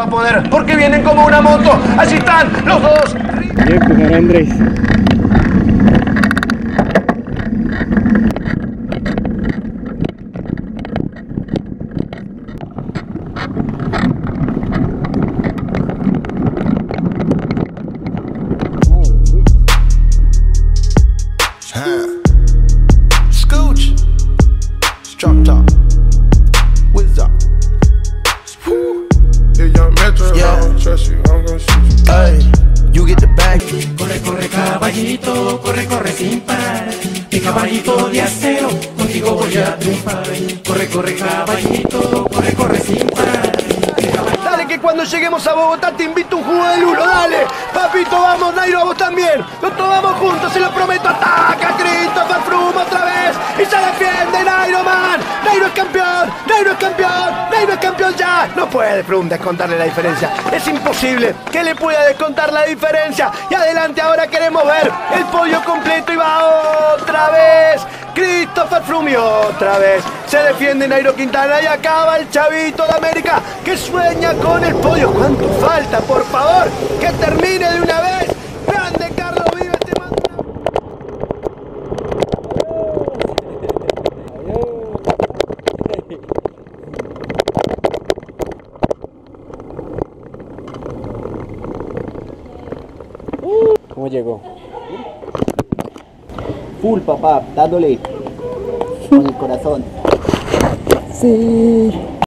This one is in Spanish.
va a poder, porque vienen como una moto. Allí están los dos. Bien, pues Andrés. Scooch. Caballito, corre, corre sin parar. Mi caballito de acero, contigo voy a triunfar. Corre, corre caballito, corre, corre sin parar. Dale que cuando lleguemos a Bogotá te invito a un jugo de lulo, dale. Papito, vamos, Nairo, vos también. Lo tomamos juntos, se lo prometo. Ataca Christopher ya. No puede Froome descontarle la diferencia. Es imposible que le pueda descontar la diferencia. Y adelante ahora queremos ver el pollo completo y va otra vez. Christopher Froome otra vez se defiende Nairo Quintana y acaba el chavito de América que sueña con el pollo. ¿Cuánto falta, por favor? Que termine de una vez. Grande Carlos Vives, te mando una- ¿Cómo llegó? Full, papá, dándole con el corazón. Sí.